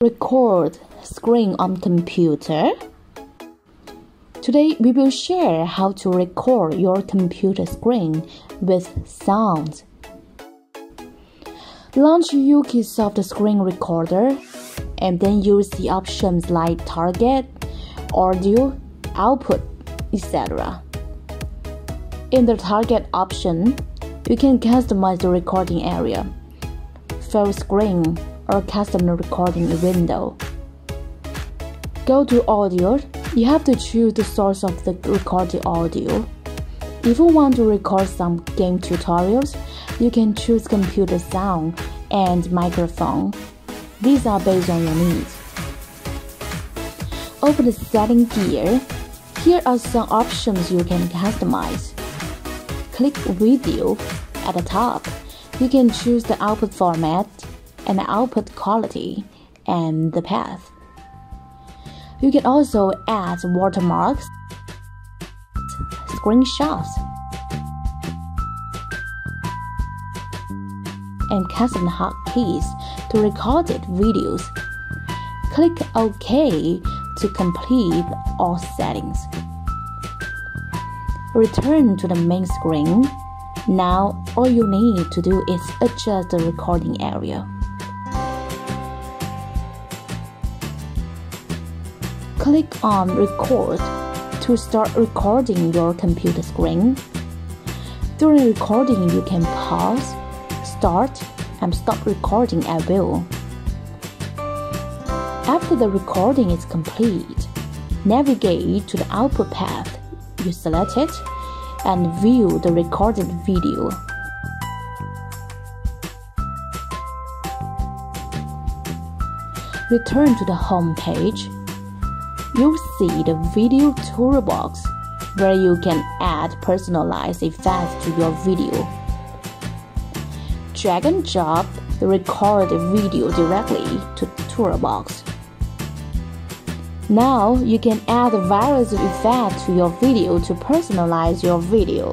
record screen on computer. Today we will share how to record your computer screen with sound. Launch UkeySoft Screen Recorder and then use the options like target, audio, output, etc. In the target option, you can customize the recording area, full screen, or custom recording window. Go to audio, you have to choose the source of the recorded audio. If you want to record some game tutorials, you can choose computer sound and microphone. These are based on your needs. Open the setting gear. Here are some options you can customize. Click video at the top. You can choose the output format and output quality and the path. You can also add watermarks, screenshots, and custom hotkeys to recorded videos. Click OK to complete all settings. Return to the main screen. Now all you need to do is adjust the recording area. Click on Record to start recording your computer screen. During recording, you can pause, start, and stop recording at will. After the recording is complete, navigate to the output path. You selected and view the recorded video. Return to the home page you'll see the video toolbox where you can add personalized effects to your video. Drag and drop the recorded video directly to the toolbox. Now you can add various effects to your video to personalize your video.